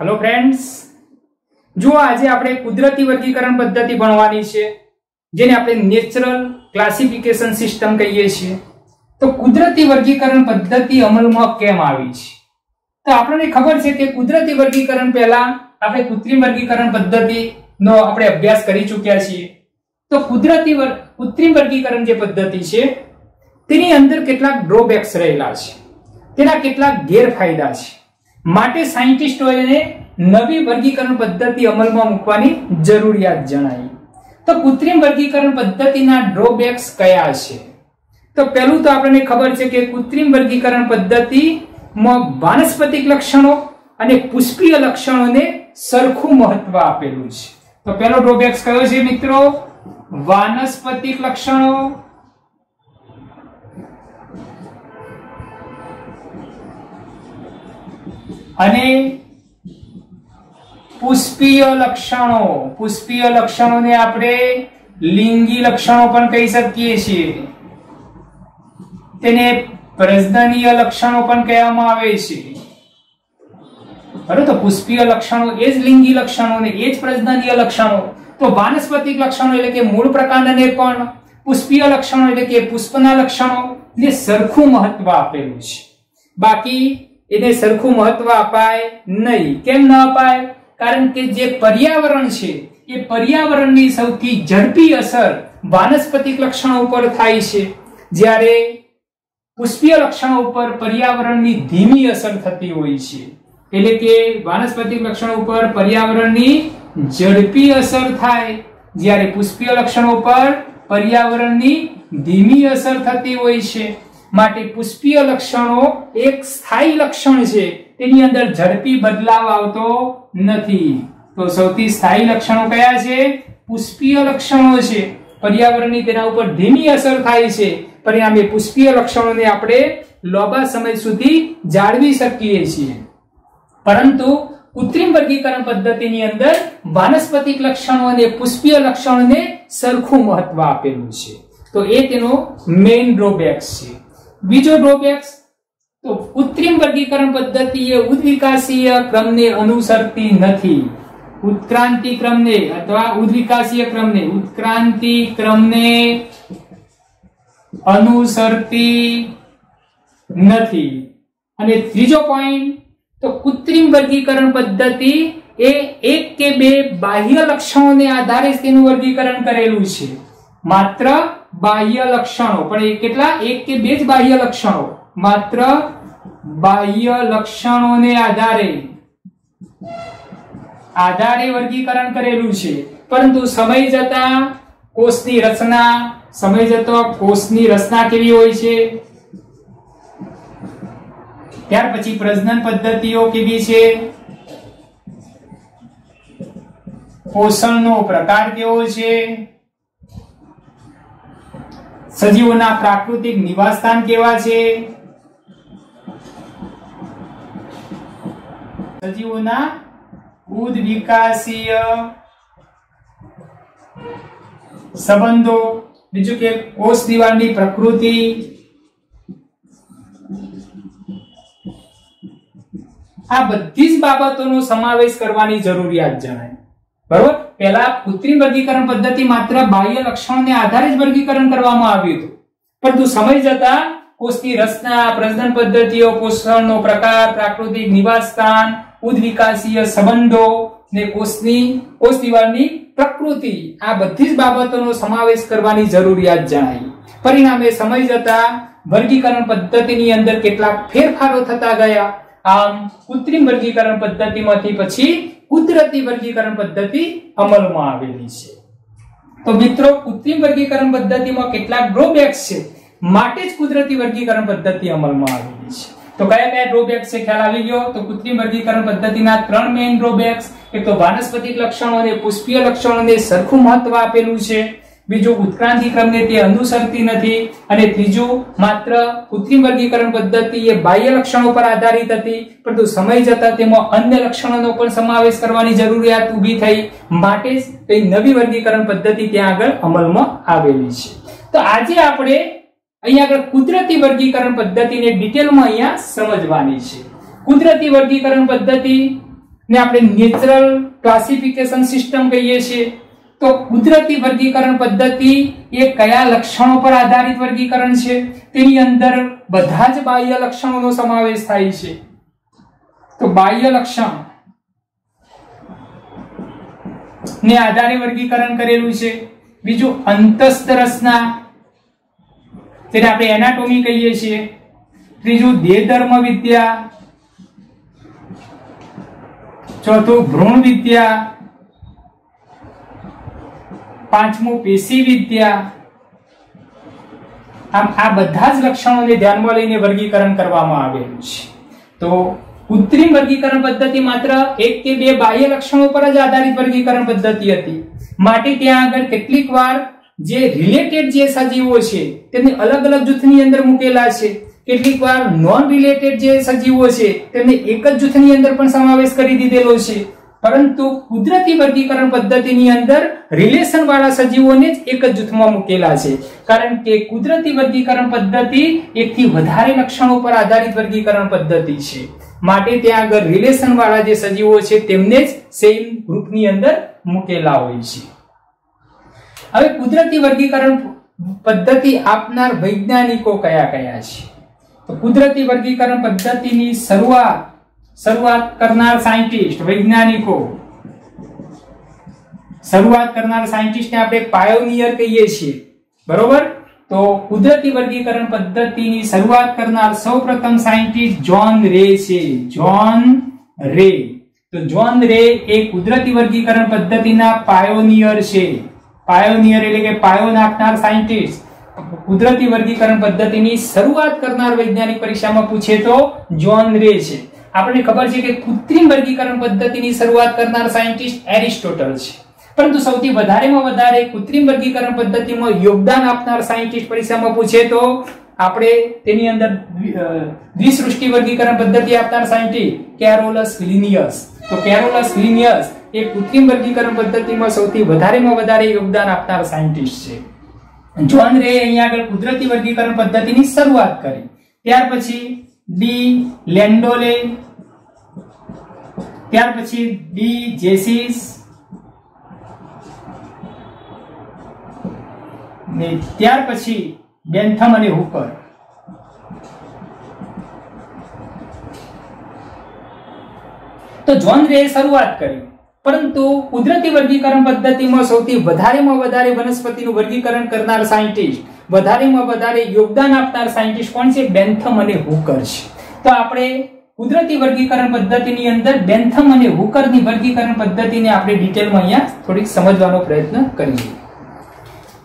Hello friends જો આજે આપણે કુદરતી વર્ગીકરણ પદ્ધતિ ભણવાની છે, જેને આપણે નેચરલ ક્લાસિફિકેશન સિસ્ટમ કહીએ છીએ. તો કુદરતી વર્ગીકરણ પદ્ધતિ અમલમાં કેમ આવી છે? તો આપણને ખબર છે કે કુદરતી વર્ગીકરણ પહેલા આપણે કૃત્રિમ વર્ગીકરણ પદ્ધતિનો આપણે અભ્યાસ કરી ચૂક્યા છીએ. તો કુદરતી કૃત્રિમ વર્ગીકરણ જે પદ્ધતિ છે, તેની અંદર કેટલાક ડ્રોબેક્સ રહેલા છે. તેના કેટલાક ગેરફાયદા છે. માટે સાયન્ટિસ્ટોએ નવી વર્ગીકરણ પદ્ધતિ અમલમાં મૂકવાની જરૂરિયાત જણાવી. તો કૃત્રિમ વર્ગીકરણ પદ્ધતિના ડ્રોબેક્સ કયા છે? તો પહેલું તો આપણને ખબર છે કે કૃત્રિમ વર્ગીકરણ પદ્ધતિમાં વાનસ્પતિક લક્ષણો અને પુષ્પીય લક્ષણોને સરખું મહત્વ આપેલું છે. તો પહેલો ડ્રોબેક્સ કયો છે મિત્રો? વાનસ્પતિક લક્ષણો? અને પુષ્પીય લક્ષણો. પુષ્પીય લક્ષણોને આપણે લિંગી લક્ષણો પણ કહી શકીએ છીએ. તેને પ્રજનનીય લક્ષણો પણ કહેવામાં આવે છે. બરાબર? તો પુષ્પીય લક્ષણો એ જ લિંગી લક્ષણો ને એ જ પ્રજનનીય લક્ષણો. તો વાનસ્પતિક લક્ષણો એટલે કે મૂળ પ્રકાંડને પણ, પુષ્પીય લક્ષણો એટલે કે પુષ્પના લક્ષણો, ને સરખું મહત્વ આપેલું છે. બાકી એને સરખું મહત્વ અપાય નહીં. કેમ ન અપાય? કારણ કે જે પર્યાવરણ છે, એ પર્યાવરણની સૌથી ઝડપી અસર વાનસ્પતિક લક્ષણો ઉપર થાય છે. જ્યારે પુષ્પીય લક્ષણો ઉપર પર્યાવરણની ધીમી અસર થતી હોય છે. એટલે કે વાનસ્પતિક લક્ષણો ઉપર પર્યાવરણની ઝડપી અસર થાય. જ્યારે પુષ્પીય લક્ષણો પર પર્યાવરણની ધીમી અસર થતી હોય છે. માટે પુષ્પીય લક્ષણો એક સ્થાયી લક્ષણ છે. તેની અંદર ઝડપી બદલાવ આવતો નથી. તો સૌથી સ્થાયી લક્ષણો કયા છે? પુષ્પીય લક્ષણો છે. પર્યાવરણની તેના ઉપર ધીમી અસર થાય છે. પરિણામે પુષ્પીય લક્ષણોને આપણે લાંબા સમય સુધી જાળવી શકીએ છીએ. પરંતુ કૃત્રિમ વર્ગીકરણ પદ્ધતિની અંદર વાનસ્પતિક લક્ષણો અને પુષ્પીય લક્ષણોને સરખું મહત્વ આપેલું છે. તો એ તેનો મેઇન ડ્રોબેક્સ છે. બીજો ડ્રોબેક્સ તો કૃત્રિમ વર્ગીકરણ પદ્ધતિ એ ઉદ્વિકાસીય ક્રમને અનુસરતી નથી. ઉત્ક્રાંતિ ક્રમને અથવા ઉદ્વિકાસીય ક્રમને, ઉત્ક્રાંતિ ક્રમને અનુસરતી નથી. અને ત્રીજો પોઈન્ટ તો કૃત્રિમ વર્ગીકરણ પદ્ધતિ એ એક કે બે બાહ્ય લક્ષણોને આધારે તેનું વર્ગીકરણ કરેલું છે. માત્ર બાહ્ય લક્ષણો, પણ એ કેટલા? એક કે બે જ બાહ્ય લક્ષણો. માત્ર બાહ્ય લક્ષણોને આધારે. આધારે વર્ગીકરણ કરેલું છે. પરંતુ સમય જતા કોષની રચના, સમય જતો કોષની રચના કેવી હોય છે? ત્યાર પછી પ્રજનન પદ્ધતિઓ કેવી છે? પોષણનો પ્રકાર કેવો છે? સજીવોના પ્રાકૃતિક નિવાસસ્થાન કેવા છે? સજીવોના ઉદ્વિકાસીય સંબંધો. બીજું કે કોષ દિવાલની પ્રકૃતિ. આ બધી જ બાબતોનો સમાવેશ કરવાની જરૂરિયાત જણાય. બરોબર? પહેલા કૃત્રિમ વર્ગીકરણ પદ્ધતિ માત્ર બાહ્ય લક્ષણોને આધારે જ વર્ગીકરણ કરવામાં આવ્યું હતું. પરંતુ સમય જતા કોષની રચના, પ્રજનન પદ્ધતિઓ, પોષણનો પ્રકાર, પ્રાકૃતિક નિવાસસ્થાન, ઉદ્વિકાસીય સંબંધો ને કોષની, કોષ દિવાલની પ્રકૃતિ, આ બધી જ બાબતોનો સમાવેશ કરવાની જરૂરિયાત જણાઈ પરિણામે સમય જતા વર્ગીકરણ પદ્ધતિની અંદર કેટલાક ફેરફારો થતા ગયા. આમ કૃત્રિમ વર્ગીકરણ પદ્ધતિમાંથી પછી કુદરતી વર્ગીકરણ પદ્ધતિ અમલમાં આવેલી છે. તો મિત્રો, કૃત્રિમ વર્ગીકરણ પદ્ધતિમાં કેટલાક ડ્રોબેક્સ છે. માટે જ કુદરતી વર્ગીકરણ પદ્ધતિ અમલમાં આવેલી છે. તો કયા કયા ડ્રોબેક્સ છે? ખ્યાલ આવી ગયો? તો કૃત્રિમ વર્ગીકરણ પદ્ધતિના ત્રણ મેઇન ડ્રોબેક્સ એક તો વાનસ્પતિક લક્ષણો, અને પુષ્પીય લક્ષણોને સરખું મહત્વ આપેલું છે. બીજું ઉત્ક્રાંતિ ક્રમને તે અનુસરતી નથી અને ત્રીજું માત્ર કૃત્રિમ વર્ગીકરણ પદ્ધતિ એ બાહ્ય લક્ષણો પર આધારિત હતી, પરંતુ સમય જતા તેમાં અન્ય લક્ષણોનો પણ સમાવેશ કરવાની જરૂરિયાત ઊભી થઈ. માટે જ કઈ નવી વર્ગીકરણ પદ્ધતિ ત્યાં આગળ અમલમાં આવેલી છે. તો આજે આપણે અહીંયા આગળ કુદરતી વર્ગીકરણ પદ્ધતિને ડિટેલમાં અહીંયા સમજવાની છે. કુદરતી વર્ગીકરણ પદ્ધતિ ને આપણે નેચરલ ક્લાસિફિકેશન સિસ્ટમ કહીએ છીએ. તો કુદરતી વર્ગીકરણ પદ્ધતિ એ કયા લક્ષણો પર આધારિત વર્ગીકરણ છે? તેની અંદર બધા જ બાહ્ય લક્ષણોનો સમાવેશ થાય છે. તો બાહ્ય લક્ષણ ને આધારે વર્ગીકરણ કરેલું છે. બીજું અંતસ્થ રચના જેને આપણે એનાટોમી કહીએ છીએ. ત્રીજું દેહધર્મ વિદ્યા. ચોથું ભ્રૂણ વિદ્યા. પાંચમું પેશી વિદ્યા. આમ આ બધા જ લક્ષણોને ધ્યાનમાં લઈને વર્ગીકરણ કરવામાં આવેલું છે. તો કૃત્રિમ વર્ગીકરણ પદ્ધતિ માત્ર એક કે બે બાહ્ય લક્ષણો પર જ આધારિત વર્ગીકરણ પદ્ધતિ હતી. માટે ત્યાં આગળ કેટલીક વાર જે રિલેટેડ જે સજીવો છે, તેમને અલગ અલગ જૂથની અંદર મૂકેલા છે. કેટલીક વાર નોન રિલેટેડ જે સજીવો છે, તેમને એક જ જૂથની અંદર પણ સમાવેશ કરી દીધેલો છે. પરંતુ કુદરતી વર્ગીકરણ પદ્ધતિની અંદર રિલેશન વાળા સજીવોને જ એક જ જૂથમાં મૂકેલા છે. કારણ કે કુદરતી વર્ગીકરણ પદ્ધતિ એકથી વધારે લક્ષણો પર આધારિત વર્ગીકરણ પદ્ધતિ છે. માટે ત્યાં આગળ રિલેશન વાળા જે સજીવો છે તેમને જ સેમ ગ્રુપની અંદર મૂકેલા હોય છે. હવે કુદરતી વર્ગીકરણ પદ્ધતિ આપનાર વૈજ્ઞાનિકો કયા કયા છે? તો કુદરતી વર્ગીકરણ પદ્ધતિની શરૂઆત શરૂઆત કરનાર સાયન્ટિસ્ટ, વૈજ્ઞાનિકો. શરૂઆત કરનાર સાયન્ટિસ્ટને આપણે પાયોનિયર કહીએ છીએ. બરોબર? તો કુદરતી વર્ગીકરણ પદ્ધતિની શરૂઆત કરનાર સૌપ્રથમ સાયન્ટિસ્ટ જોન રે છે. જોન રે. તો જોન રે એ કુદરતી વર્ગીકરણ પદ્ધતિના પાયોનિયર છે. પાયોનિયર એટલે કે પાયો નાખનાર સાયન્ટિસ્ટ. કુદરતી વર્ગીકરણ પદ્ધતિની શરૂઆત કરનાર વૈજ્ઞાનિક પરીક્ષામાં પૂછે તો જોન રે છે. આપણને ખબર છે કે કૃત્રિમ વર્ગીકરણ પદ્ધતિની શરૂઆત કરનાર સાયન્ટિસ્ટ એરિસ્ટોટલ છે. પરંતુ સૌથી વધારેમાં વધારે કૃત્રિમ વર્ગીકરણ પદ્ધતિમાં યોગદાન આપનાર સાયન્ટિસ્ટ પરીક્ષામાં પૂછે તો આપણે તેની અંદર દ્વિસૃષ્ટિ વર્ગીકરણ પદ્ધતિ આપનાર સાયન્ટિસ્ટ કેરોલસ લિનિયસ તો કેરોલસ લિનિયસ એ કૃત્રિમ વર્ગીકરણ પદ્ધતિમાં સૌથી વધારેમાં વધારે યોગદાન આપનાર સાયન્ટિસ્ટ છે. જોન રે અહીંયા આગળ કુદરતી વર્ગીકરણ પદ્ધતિની શરૂઆત કરી, ત્યાર પછી ડી લેન્ડોલે ત્યાર પછી ડી જેસીસ ને ત્યાર પછી બેન્થમ અને હુકર. તો રે શરૂઆત કરી. પરંતુ કુદરતી વર્ગીકરણ પદ્ધતિમાં સૌથી વધારેમાં વધારે વનસ્પતિનું વર્ગીકરણ કરનાર સાયન્ટિસ્ટ, વધારેમાં વધારે યોગદાન આપનાર સાયન્ટિસ્ટ કોણ છે? બેન્થમ અને હુકર છે. તો આપણે કુદરતી વર્ગીકરણ પદ્ધતિની અંદર બેન્થમ અને હુકરની વર્ગીકરણ પદ્ધતિને આપણે ડિટેલમાં અહીંયા થોડીક સમજવાનો પ્રયત્ન કરીએ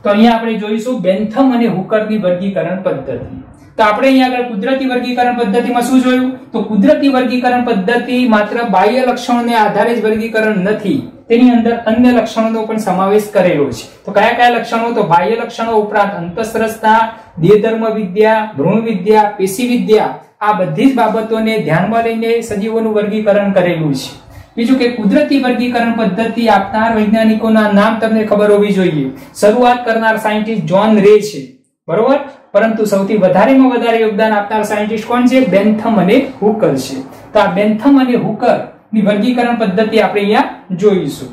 તો અહીંયા આપણે જોઈશું બેન્થમ અને હુકરની વર્ગીકરણ પદ્ધતિ. તો આપણે અહીંયા આગળ કુદરતી વર્ગીકરણ પદ્ધતિમાં શું જોયું? તો કુદરતી વર્ગીકરણ પદ્ધતિ માત્ર બાહ્ય લક્ષણોને આધારે જ વર્ગીકરણ નથી. તેની અંદર અન્ય લક્ષણોનો પણ સમાવેશ કરેલો છે. તો કયા કયા લક્ષણો? તો બાહ્ય લક્ષણો ઉપરાંત અંતસ્રસતા દેહધર્મ વિદ્યા ભ્રૂણ વિદ્યા પેશી વિદ્યા આ બધી જ બાબતોને ધ્યાનમાં લઈને સજીવોનું વર્ગીકરણ કરેલું છે. બીજું કે કુદરતી વર્ગીકરણ પદ્ધતિ આપનાર વૈજ્ઞાનિકોના નામ તમને ખબર હોવી જોઈએ. શરૂઆત કરનાર સાયન્ટિસ્ટ જોન રે છે. બરોબર? પરંતુ સૌથી વધારેમાં વધારે યોગદાન આપનાર સાયન્ટિસ્ટ કોણ છે? બેન્થમ અને હુકર છે. તો આ બેન્થમ અને હુકરની વર્ગીકરણ પદ્ધતિ આપણે અહીંયા જોઈશું.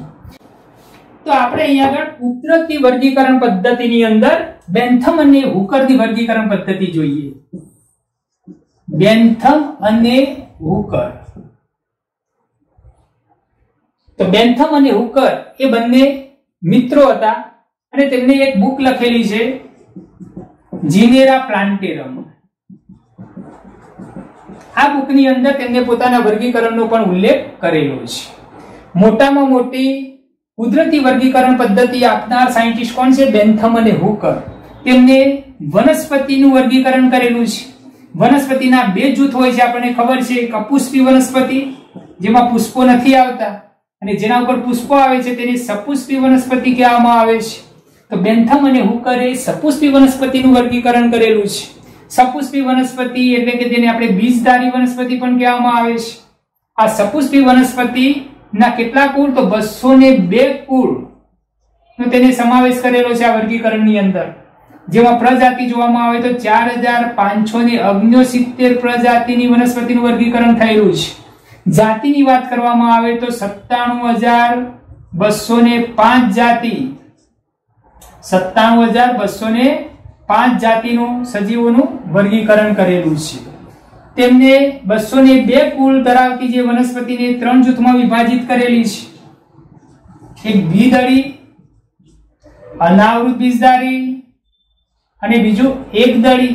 તો આપણે અહીંયા આગળ કુદરતી વર્ગીકરણ પદ્ધતિની અંદર બેન્થમ અને હુકરની વર્ગીકરણ પદ્ધતિ જોઈએ. બેન્થમ અને હુકર. તો બેન્થમ અને હુકર એ બંને મિત્રો હતા અને તેમને એક બુક લખેલી છે, જીનેરા પ્લાન્ટેરમ. આ બુકની અંદર તેમને પોતાના વર્ગીકરણનો પણ ઉલ્લેખ કરેલો છે. મોટામાં મોટી કુદરતી વર્ગીકરણ પદ્ધતિ આપનાર સાયન્ટિસ્ટ કોણ છે? બેન્થમ અને હુકર. તેમને વનસ્પતિનું વર્ગીકરણ કરેલું છે. વનસ્પતિના બે જૂથ હોય છે, આપણને ખબર છે. એક અપુષ્પી વનસ્પતિ, જેમાં પુષ્પો નથી આવતા. અને જેના ઉપર પુષ્પો આવે છે, તેને સપુષ્પી વનસ્પતિ કહેવામાં આવે છે. તો બેન્થમ અને હુકરે સપુષ્પી વનસ્પતિનું વર્ગીકરણ કરેલું છે. સપુષ્પી વનસ્પતિ એટલે કે તેને આપણે બીજધારી વનસ્પતિ પણ કહેવામાં આવે છે. આ સપુષ્પી વનસ્પતિ ના કેટલા કુળ? તો બસો ને બે કુળ. નો તેને સમાવેશ કરેલો છે આ વર્ગીકરણની અંદર. જેમાં પ્રજાતિ જોવામાં આવે તો ચાર હજાર પાંચસો ને અગ્નિસિત્તેર પ્રજાતિની વનસ્પતિનું વર્ગીકરણ થયેલું છે. જાતિની વાત કરવામાં આવે તો સત્તાણું હજાર બસો ને પાંચ જાતિ. સત્તાણું હજાર બસો ને પાંચ જાતિનું સજીવોનું વર્ગીકરણ કરેલું છે. તેમને બસો ને બે કુલ ધરાવતી જે વનસ્પતિને ત્રણ જૂથમાં વિભાજિત કરેલી છે. એક દ્વિદળી અનાવૃત બીજદારી અને બીજું એક દળી.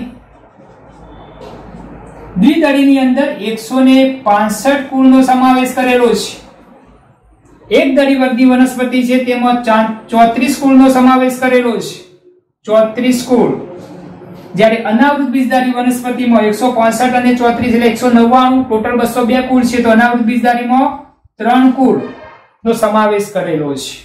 દ્વિદળીની અંદર એકસો ને પાસઠ કુળનો સમાવેશ કરેલો છે. એક દળી વર્ગની વનસ્પતિ છે, તેમાં ચોત્રીસ કુળનો સમાવેશ કરેલો છે. ચોત્રીસ કુળ. જ્યારે અનાવૃત બીજદારી વનસ્પતિમાં એકસો પાસઠ અને ચોત્રીસ એટલે એકસો નવ્વાણું, ટોટલ બસો બે કુળ છે, તો અનાવૃત બીજદારીમાં ત્રણ કુળ નો સમાવેશ કરેલો છે.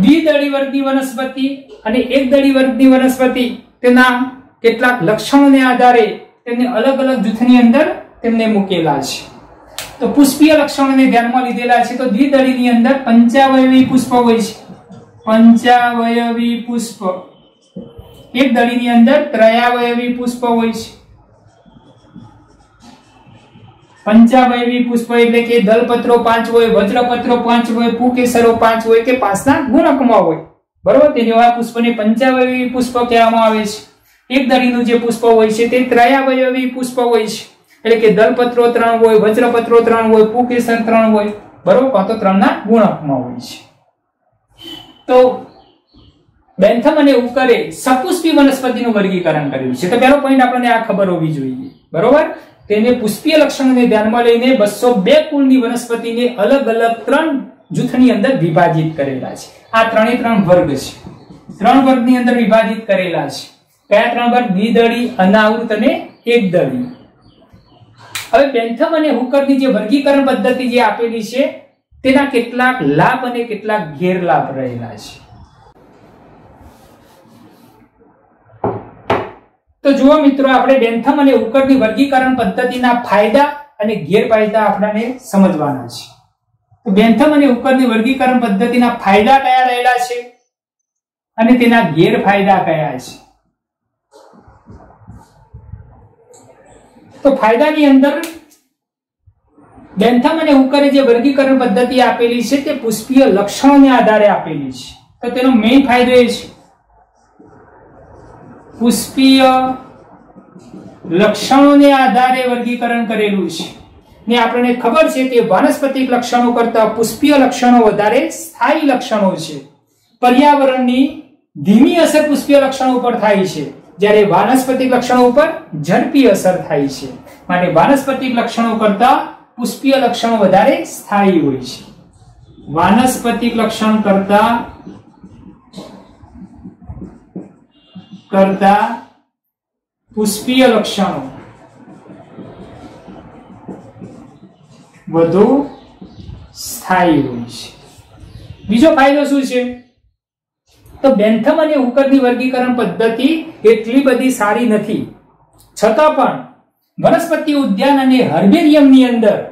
દ્વિદળી વર્ગની વનસ્પતિ અને એક દળી વર્ગની વનસ્પતિ તેના કેટલાક લક્ષણોને આધારે તેમને અલગ અલગ જૂથની અંદર તેમને મૂકેલા છે. તો પુષ્પીય લક્ષણોને ધ્યાનમાં લીધેલા છે. તો દ્વિદળીની અંદર પંચાવયવી પુષ્પ હોય છે. પંચાવયવી પુષ્પ. એક દળીની અંદર ત્રયાવયવી પુષ્પ હોય છે. પંચાવયવી પુષ્પ એટલે કે દલપત્રો પાંચ હોય, વજ્રપત્રો પાંચ હોય, પુકેસરો પાંચ હોય કે પાંચના ગુણકમાં હોય. બરોબર તેને આ પુષ્પને પંચાવયવી પુષ્પ કહેવામાં આવે છે. એક દળીનું જે પુષ્પ હોય છે તે ત્રયાવયવી પુષ્પ હોય છે. એટલે કે દલપત્રો ત્રણ હોય, વજ્રપત્રો ત્રણ હોય પુકેસર ત્રણ હોય, બરોબર? કાં તો ત્રણના ગુણકમાં હોય છે. તો બેન્થમ અને ઉકરે સપુષ્પી વનસ્પતિનું વર્ગીકરણ કર્યું છે. તો પહેલો પોઈન્ટ આપણને આ ખબર હોવી જોઈએ. બરોબર? તેને પુષ્પીય લક્ષણોને ધ્યાનમાં લઈને બસો બે કુળની વનસ્પતિને અલગ અલગ ત્રણ જૂથની અંદર વિભાજિત કરેલા છે. આ ત્રણે ત્રણ વર્ગ છે. ત્રણ વર્ગની અંદર વિભાજિત કરેલા છે. કયા ત્રણ વર્ગ? દ્વિદળી અનાવૃત અને એકદળી હવે બેન્થમ અને હુકરની જે વર્ગીકરણ પદ્ધતિ જે આપેલી છે, તેના કેટલાક લાભ અને કેટલાક ગેરલાભ રહેલા છે. તો જુઓ મિત્રો, આપણે બેન્થમ અને ઉકરની વર્ગીકરણ પદ્ધતિના ફાયદા અને ગેરફાયદા આપણને સમજવાના છે. બેન્થમ અને ઉકરની વર્ગીકરણ પદ્ધતિના ફાયદા કયા રહેલા છે? અને તેના ગેરફાયદા કયા છે? તો ફાયદાની અંદર બેન્થમ અને ઉકરે જે વર્ગીકરણ પદ્ધતિ આપેલી છે તે પુષ્પીય લક્ષણોને આધારે આપેલી છે. તો તેનો મેઇન ફાયદો એ છે. પુષ્પીય લક્ષણોને આધારે વર્ગીકરણ કરેલું છે. ને આપણને ખબર છે કે વાનસ્પતિક લક્ષણો કરતા પુષ્પીય લક્ષણો વધારે સ્થાયી લક્ષણો છે. પર્યાવરણની ધીમી અસર પુષ્પીય લક્ષણો ઉપર થાય છે, જ્યારે વાનસ્પતિક લક્ષણો ઉપર ઝડપી અસર થાય છે. માટે વાનસ્પતિક લક્ષણો કરતા પુષ્પીય લક્ષણો વધારે સ્થાયી હોય છે. વાનસ્પતિક લક્ષણ કરતા કરતા પુષ્પીય લક્ષણો વધુ સ્થાયી હોય છે. બીજો ફાયદો શું છે? તો બેન્થમ અને ઉકરની વર્ગીકરણ પદ્ધતિ એટલી બધી સારી નથી. છતાં પણ વનસ્પતિ ઉદ્યાન અને હર્બેરિયમની અંદર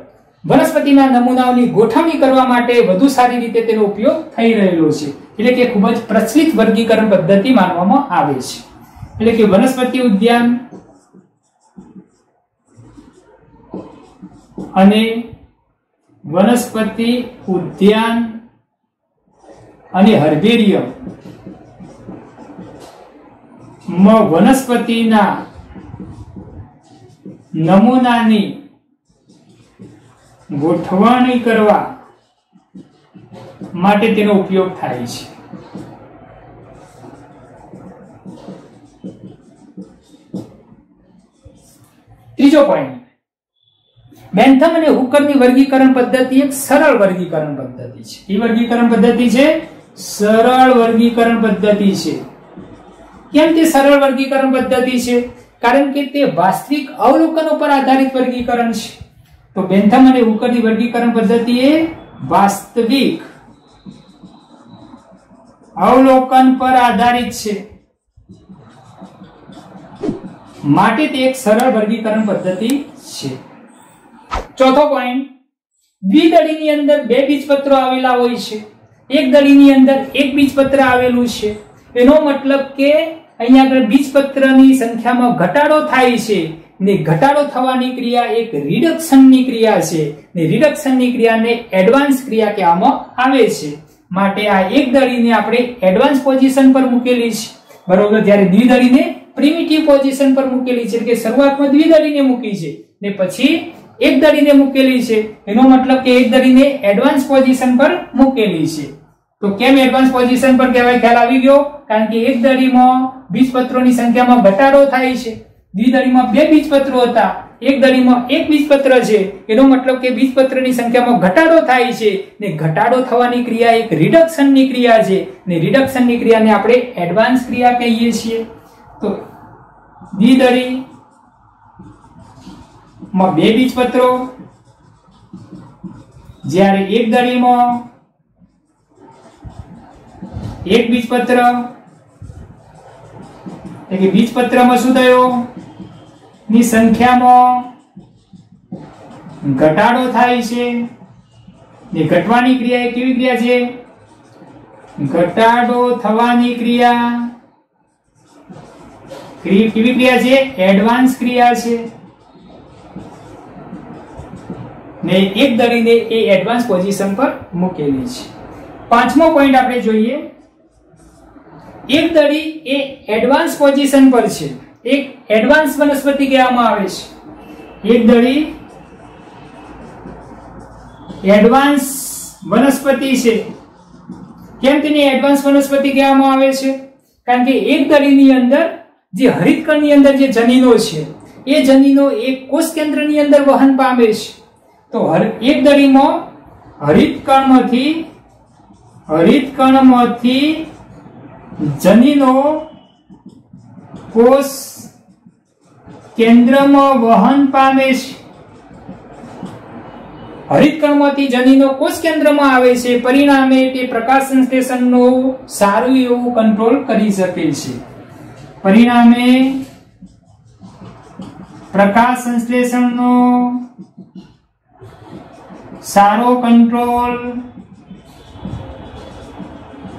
વનસ્પતિના નમૂનાઓની ગોઠવણી કરવા માટે વધુ સારી રીતે તેનો ઉપયોગ થઈ રહેલો છે. એટલે કે ખૂબ જ પ્રચલિત વર્ગીકરણ પદ્ધતિ માનવામાં આવે છે. એટલે કે વનસ્પતિ ઉદ્યાન અને વનસ્પતિ, ઉદ્યાન અને હર્બેરિયમમાં વનસ્પતિના નમૂનાની ગોઠવણી કરવા માટે તેનો ઉપયોગ થાય છે. ત્રીજો પોઈન્ટ બેન્થમ અને હુકરની વર્ગીકરણ પદ્ધતિ એક સરળ વર્ગીકરણ પદ્ધતિ છે. એ વર્ગીકરણ પદ્ધતિ છે? સરળ વર્ગીકરણ પદ્ધતિ છે. કેમ તે સરળ વર્ગીકરણ પદ્ધતિ છે? કારણ કે તે વાસ્તવિક અવલોકન ઉપર આધારિત વર્ગીકરણ છે. તો બેન્થમ અને હુકરની વર્ગીકરણ પદ્ધતિ એ વાસ્તવિક અવલોકન પર આધારિત છે. માટે તે એક સરળ વર્ગીકરણ પદ્ધતિ છે. ચોથો પોઈન્ટ દ્વિદળીની અંદર બે બીજપત્રો આવેલા હોય છે. એક દળીની અંદર એક બીજપત્ર આવેલું છે. એનો મતલબ કે અહીંયા આગળ બીજપત્રની સંખ્યામાં ઘટાડો થાય છે ને ઘટાડો થવાની ક્રિયા એક રિડક્શનની ક્રિયા છે ને રિડક્શનની ક્રિયાને એડવાન્સ ક્રિયા કહેવામાં આવે છે. માટે આ એક દળીને આપણે એડવાન્સ પોઝિશન પર મૂકેલી છે. બરોબર? જ્યારે દ્વિદળીને પ્રિમિટિવ પોઝિશન પર મૂકેલી છે. કે શરૂઆતમાં દ્વિદળીને મૂકી છે. ને પછી એક દડીને મૂકેલી છે. એનો મતલબ કે એક દડીને એડવાન્સ પોઝિશન પર મૂકેલી છે. તો કેમ એડવાન્સ પોઝિશન પર કહેવાય? ખ્યાલ આવી ગયો? કારણ કે એક દડીમાં બીજપત્રોની સંખ્યામાં ઘટાડો થાય છે. દ્વિદળીમાં બે બીજપત્રો હતા. એક દળીમાં એક બીજપત્ર છે. એનો મતલબ કે બીજપત્રની સંખ્યામાં ઘટાડો થાય છે. ને ઘટાડો થવાની ક્રિયા એક રિડક્શનની ક્રિયા છે. ને રિડક્શનની ક્રિયાને આપણે એડવાન્સ ક્રિયા કહીએ છીએ. તો દ્વિદળી માં બે બીજપત્રો. જ્યારે એક દળીમાં એક બીજપત્ર. એટલે કે બીજપત્રમાં શું થયો? ની સંખ્યામાં ઘટાડો થાય છે. ને ઘટવાની ક્રિયા એ કેવી ક્રિયા છે? ઘટાડો થવાની ક્રિયા. ક્રિ- કેવી ક્રિયા છે? એડવાન્સ ક્રિયા છે. ને એક દળીને એ એડવાન્સ પોઝિશન પર મૂકેલી છે. પાંચમો પોઈન્ટ આપણે જોઈએ. એક દળી એ એડવાન્સ પોઝિશન પર છે. એક એડવાન્સ વનસ્પતિ કહેવામાં આવે છે. એક દળી એડવાન્સ વનસ્પતિ છે. કેમ તેને એડવાન્સ વનસ્પતિ કહેવામાં આવે છે? કારણ કે એક દળીની અંદર જે હરિતકણની અંદર જે જનીનો છે, એ જનીનો એક કોષ કેન્દ્રની અંદર વહન પામે છે. તો એક દળીમાં હરિતકણમાંથી હરિતકણમાંથી જનીનો કોષ કેન્દ્રમાં વહન પામે છે. હરિતકણમાંથી જનીનો કોષ કેન્દ્રમાં આવે છે. પરિણામે તે પ્રકાશ સંશ્લેષણનો સારું એવું કંટ્રોલ કરી શકે છે. પરિણામે પ્રકાશ સંશ્લેષણનો સારો કંટ્રોલ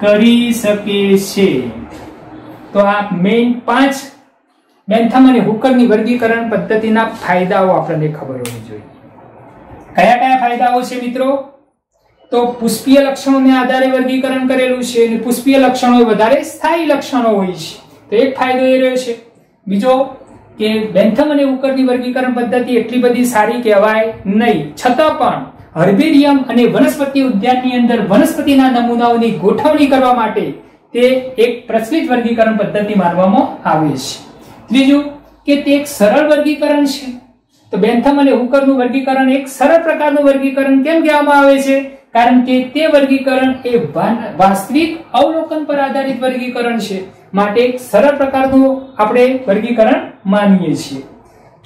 કરી શકે છે. તો આ મેઇન પાંચ બેન્થમ અને હુકરની વર્ગીકરણ પદ્ધતિના ફાયદાઓ આપણને ખબર હોવી જોઈએ. કયા કયા ફાયદાઓ છે મિત્રો? તો પુષ્પીય લક્ષણોને આધારે વર્ગીકરણ કરેલું છે અને પુષ્પીય લક્ષણો વધારે સ્થાયી લક્ષણો હોય છે. તો એક ફાયદો એ રહ્યો છે. બીજો કે બેન્થમ અને ઉકરની વર્ગીકરણ પદ્ધતિ એટલી બધી સારી કહેવાય નહીં. છતાં પણ હર્બેરિયમ અને વનસ્પતિ ઉદ્યાનની અંદર વનસ્પતિના નમૂનાઓની ગોઠવણી કરવા માટે તે એક પ્રચલિત વર્ગીકરણ પદ્ધતિ માનવામાં આવે છે. ત્રીજું કે તે એક સરળ વર્ગીકરણ છે. તો બેન્થમ અને હુકરનું વર્ગીકરણ એક સરળ પ્રકારનું વર્ગીકરણ કેમ કહેવામાં આવે છે? કારણ કે તે વર્ગીકરણ એ વાસ્તવિક અવલોકન પર આધારિત વર્ગીકરણ છે. માટે સરળ પ્રકારનું આપણે વર્ગીકરણ માનીએ છીએ.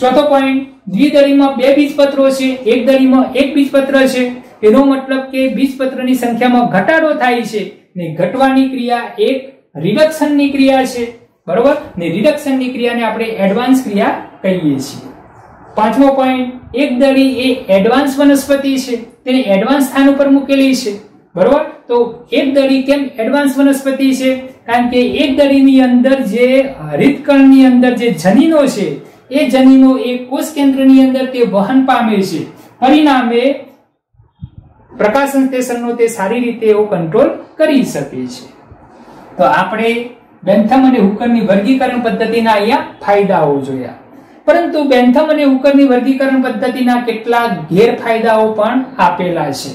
ચોથો પોઈન્ટ દ્વિદળીમાં બે બીજપત્રો છે એક દળીમાં એક બીજપત્ર છે એનો મતલબ કે બીજપત્રની સંખ્યામાં ઘટાડો થાય છે ને ઘટવાની ક્રિયા એક રિડક્શનની ક્રિયા છે, બરોબર? ને રિડક્શનની ક્રિયાને આપણે એડવાન્સ ક્રિયા કહીએ છીએ. પાંચમો પોઈન્ટ એક દળી એ એડવાન્સ વનસ્પતિ છે, તેને એડવાન્સ સ્થાન ઉપર મૂકેલી છે, બરોબર? તો એક દળી કેમ એડવાન્સ વનસ્પતિ છે? કારણ કે એક દળીની અંદર જે હરિતકણની અંદર જે જનીનો છે એ જનીનો એ કોષ કેન્દ્રની અંદર તે વહન પામે છે. પરિણામે પ્રકાશ સંશ્લેષણનો તે સારી રીતે એવો કંટ્રોલ કરી શકે છે. તો આપણે બેન્થમ અને હુકરની વર્ગીકરણ પદ્ધતિના અહીંયા ફાયદાઓ જોયા. પરંતુ બેન્થમ અને હુકરની વર્ગીકરણ પદ્ધતિના કેટલાક ગેરફાયદાઓ પણ આપેલા છે.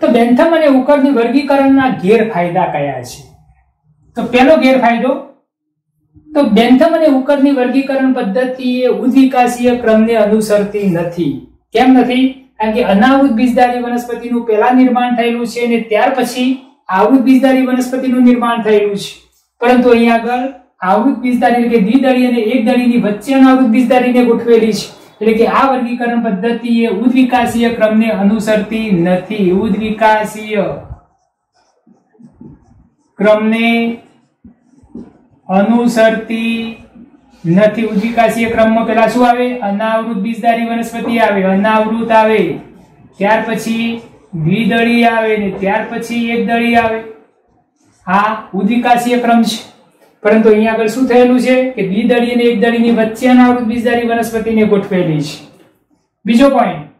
તો બેન્થમ અને હુકરની વર્ગીકરણના ગેરફાયદા કયા છે? તો પહેલો ગેરફાયદો તો બેન્થમ અને ઉકરની વર્ગીકરણ પદ્ધતિ એ ઉદ્વિકાસીય ક્રમને અનુસરતી નથી. કેમ નથી? કારણ કે અનાવૃત બીજધારી વનસ્પતિનું પહેલા નિર્માણ થયેલું છે અને ત્યાર પછી આવૃત બીજધારી વનસ્પતિનું નિર્માણ થયેલું છે. પરંતુ અહીંયા આગળ આવૃત બીજધારી એટલે કે દ્વિદળી અને એક દળીની વચ્ચે અનાવૃત બીજધારીને ગોઠવેલી છે. એટલે કે આ વર્ગીકરણ પદ્ધતિ એ ઉદ્વિકાસીય ક્રમને અનુસરતી નથી. ઉદ્વિકાસીય ક્રમને અનુસરતી નથી. ઉદિકાશીય ક્રમમાં પેલા શું આવે? અનાવૃત બીજધારી વનસ્પતિ આવે. અનાવૃત આવે. ત્યાર પછી દ્વિદળી આવે ને ત્યાર પછી એક દળી આવે. આ ઉદ્વિકાસીય ક્રમ છે. પરંતુ અહીંયા આગળ શું થયેલું છે? કે દ્વિદળી અને એક દળીની વચ્ચે અનાવૃત બીજધારી વનસ્પતિને ગોઠવેલી છે. બીજો પોઈન્ટ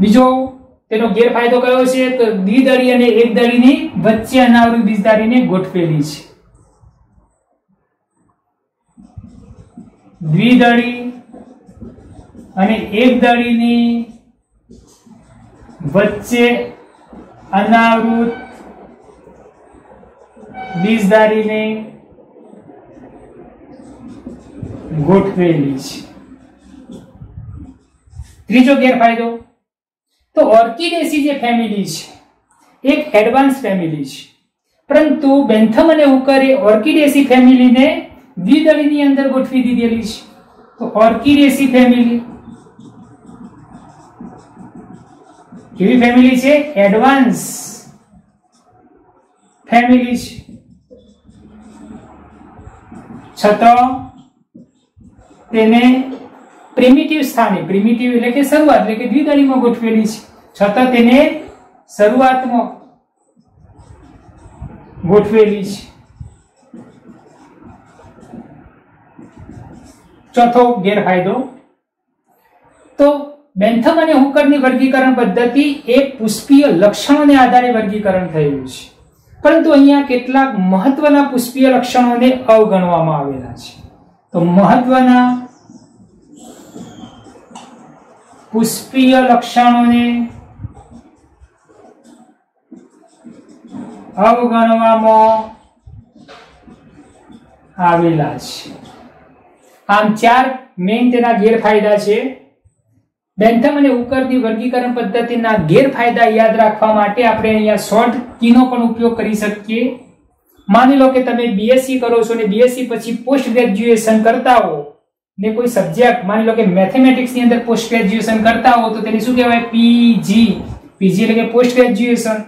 બીજો તેનો ગેરફાયદો કયો છે? તો દ્વિદળી અને એક દળીની વચ્ચે અનાવૃત બીજધારીને ગોઠવેલી છે. દ્વિદળી અને એક દળીની વચ્ચે અનાવૃત બીજધારીને ગોઠવેલી છે. ત્રીજો ગેરફાયદો, તો ઓર્કિડેસી જે ફેમિલી છે, એક એડવાન્સ ફેમિલી છે. પરંતુ બેન્થમ અને ઉકરે ઓર્કિડેસી ફેમિલીને દ્વિદળીની અંદર ગોઠવી દીધેલી છે. તો ઓર્કિડેસી ફેમિલી. કેવી ફેમિલી છે? એડવાન્સ ફેમિલી છે. છતાં તેને પ્રિમિટિવ સ્થાને, પ્રિમિટિવ એટલે કે શરૂઆત, એટલે કે દ્વિદળીમાં ગોઠવેલી છે. છતાં તેને શરૂઆતમાં ગોઠવેલી છે. ચોથો ગેરફાયદો. તો બેન્થમ અને હુકરની વર્ગીકરણ પદ્ધતિ એ પુષ્પીય લક્ષણોને આધારે વર્ગીકરણ થયેલું છે. પરંતુ અહીંયા કેટલાક મહત્વના પુષ્પીય લક્ષણોને અવગણવામાં આવેલા છે. તો મહત્વના પુષ્પીય લક્ષણોને અવગણવામાં આવેલા છે. આમ ચાર મેઇન તેના ગેરફાયદા છે. બેન્થમ અને ઉકરની વર્ગીકરણ પદ્ધતિના ગેરફાયદા યાદ રાખવા માટે આપણે અહીંયા શોર્ટ કીનો પણ ઉપયોગ કરી શકીએ. માની લો કે તમે બીએસસી કરો છો ને બીએસસી પછી પોસ્ટ ગ્રેજ્યુએશન કરતા હો ને કોઈ સબ્જેક્ટ માની લો કે મેથેમેટિક્સની અંદર પોસ્ટ ગ્રેજ્યુએશન કરતા હો તો તેને શું કહેવાય? પીજી પીજી એટલે કે પોસ્ટ ગ્રેજ્યુએશન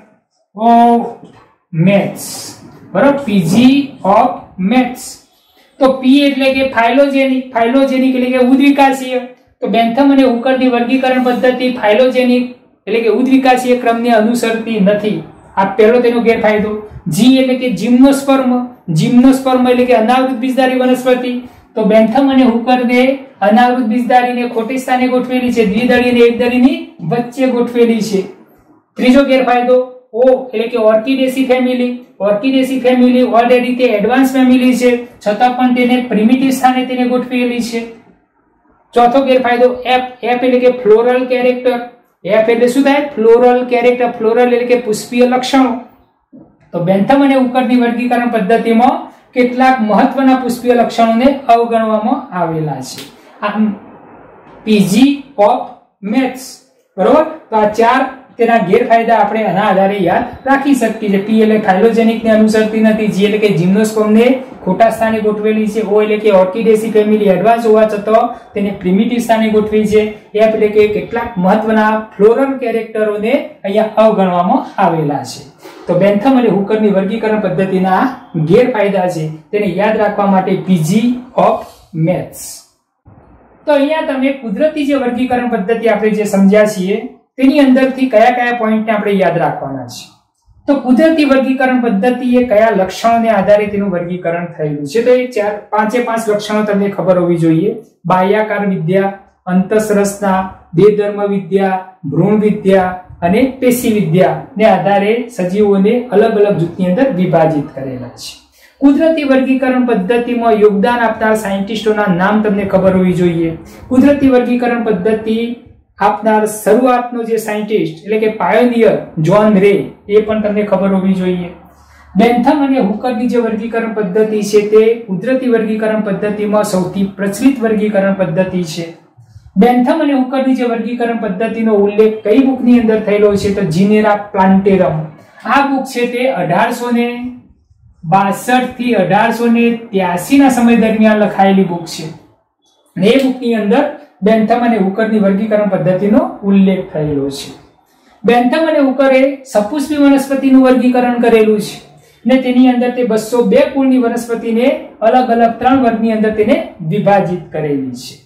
ઓફ મેથ્સ બરોબર? પીજી ઓફ મેથ્સ તો પી એટલે કે ફાઇલોજેનિક ફાઇલોજેનિક એટલે કે ઉદ્વિકાસીય. તો બેન્થમ અને ઉકરની વર્ગીકરણ પદ્ધતિ ફાઇલોજેનિક એટલે કે ઉદ્વિકાસીય ક્રમને અનુસરતી નથી. આ પહેલો તેનો ગેરફાયદો. જી એટલે કે જિમ્નોસ્પર્મ. જિમ્નોસ્પર્મ એટલે કે અનાવૃત બીજધારી વનસ્પતિ. તો બેન્થમ અને હુકરને અનાવૃત બીજધારીને ખોટી સ્થાને ગોઠવેલી છે. દ્વિદળી અને એકદળીની વચ્ચે ગોઠવેલી છે. ત્રીજો ગેરફાયદો. ઓ, એટલે કે Orchidaceae family. Orchidaceae family already તે એડવાન્સ ફેમિલી છે. છતાં પણ તેને પ્રિમિટિવ સ્થાને તેને ગોઠવેલી છે. ચોથો ગેરફાયદો એફ એફ એટલે કે ફ્લોરલ કેરેક્ટર એફ એટલે શું થાય? ફ્લોરલ કેરેક્ટર ફ્લોરલ એટલે કે પુષ્પીય લક્ષણો. તો બેન્થમ અને ઉકરની વર્ગીકરણ પદ્ધતિમાં કેટલાક મહત્વના પુષ્પીય લક્ષણોને અવગણવામાં આવેલા છે. આમ પીજી પોપ મેથ્સ બરોબર? તો આ ચાર તેના ગેરફાયદા આપણે આના આધારે યાદ રાખી શકીએ છીએ. પી એટલે ફાઇલોજેનિકને અનુસરતી નથી. જી એટલે કે જિમ્નોસ્કોમને ખોટા સ્થાને ગોઠવેલી છે. ઓ એટલે કે ઓર્કિડેસી ફેમિલી એડવાન્સ હોવા છતાં તેને પ્રિમિટિવ સ્થાને ગોઠવી છે. એફ એટલે કે કેટલાક મહત્વના ફ્લોરલ કેરેક્ટરોને અહીંયા અવગણવામાં આવેલા છે. તો બેન્થમ અને હુકરની વર્ગીકરણ પદ્ધતિના ગેરફાયદા છે. તેને યાદ રાખવા માટે પીજી ઓફ મેથ્સ તો અહીંયા તમે કુદરતી જે વર્ગીકરણ પદ્ધતિ આપણે જે સમજ્યા છીએ તેની અંદરથી કયા કયા પોઈન્ટને આપણે યાદ રાખવાના છે? તો કુદરતી વર્ગીકરણ પદ્ધતિ એ કયા લક્ષણોને આધારે તેનું વર્ગીકરણ થયેલું છે? તો એ ચાર, પાંચે પાંચ લક્ષણો તમને ખબર હોવી જોઈએ. બાહ્યાકાર વિદ્યા અંતસરસના દેધર્મ વિદ્યા, ભ્રૂણ વિદ્યા અને પેશી વિદ્યા ને આધારે સજીવોને અલગ અલગ જૂથની અંદર વિભાજિત કરેલા છે. કુદરતી વર્ગીકરણ પદ્ધતિમાં યોગદાન આપનાર સાયન્ટિસ્ટોના નામ તમને ખબર હોવી જોઈએ. કુદરતી વર્ગીકરણ પદ્ધતિ આપનાર શરૂઆતનો જે સાયન્ટિસ્ટ, એટલે કે પાયોનિયર જોન રે, એ પણ તમને ખબર હોવી જોઈએ. બેન્થમ અને હુકરની જે વર્ગીકરણ પદ્ધતિ છે, તે કુદરતી વર્ગીકરણ પદ્ધતિમાં સૌથી પ્રચલિત વર્ગીકરણ પદ્ધતિ છે. બેન્થમ અને હુકરની જે વર્ગીકરણ પદ્ધતિનો ઉલ્લેખ કઈ બુકની અંદર થયેલો છે, તો જીનેરા પ્લાન્ટેરમ. આ બુક છે તે અઢારસો ને બાસઠથી અઢારસો ને ત્યાસી ના સમય દરમિયાન લખાયેલી બુક છે. એ બુકની અંદર બેન્થમ અને ઉકરની વર્ગીકરણ પદ્ધતિનો ઉલ્લેખ થયેલો છે. બેન્થમ અને ઉકરે સપુષ્પી વનસ્પતિનું વર્ગીકરણ કરેલું છે ને તેની અંદર તે બસો બે કુળની વનસ્પતિને અલગ અલગ ત્રણ વર્ગની અંદર તેને વિભાજિત કરેલી છે.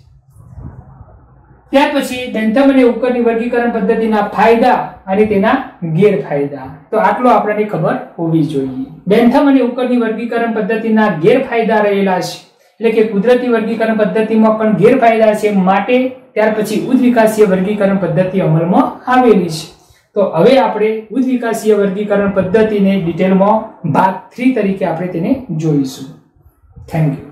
ત્યાર પછી બેન્થમ અને ઉકરની વર્ગીકરણ પદ્ધતિના ફાયદા અને તેના ગેરફાયદા. તો આટલો આપણને ખબર હોવી જોઈએ. બેન્થમ અને ઉકરની વર્ગીકરણ પદ્ધતિના ગેરફાયદા રહેલા છે. એટલે કે કુદરતી વર્ગીકરણ પદ્ધતિમાં પણ ગેરફાયદા છે માટે ત્યાર પછી ઉદ્વિકાસીય વર્ગીકરણ પદ્ધતિ અમલમાં આવેલી છે. તો હવે આપણે ઉદ્વિકાસીય વર્ગીકરણ પદ્ધતિને ડિટેલમાં ભાગ થ્રી તરીકે આપણે તેને જોઈશું. Thank you